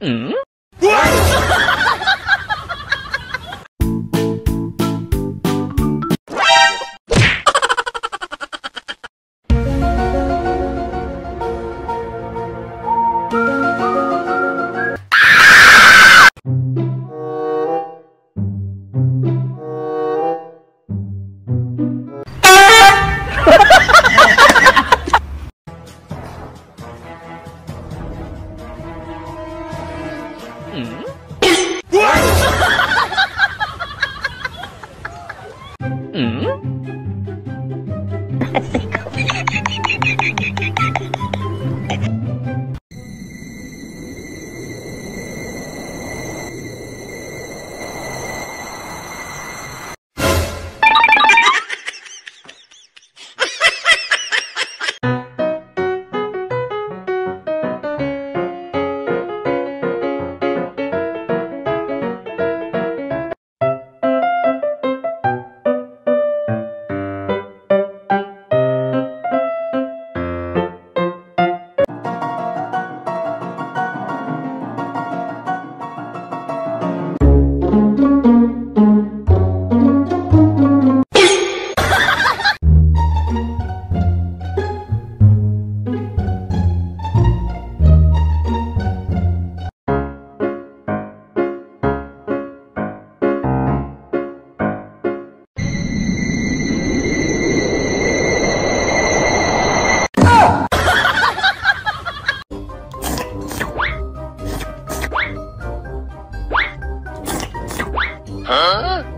嗯。Música う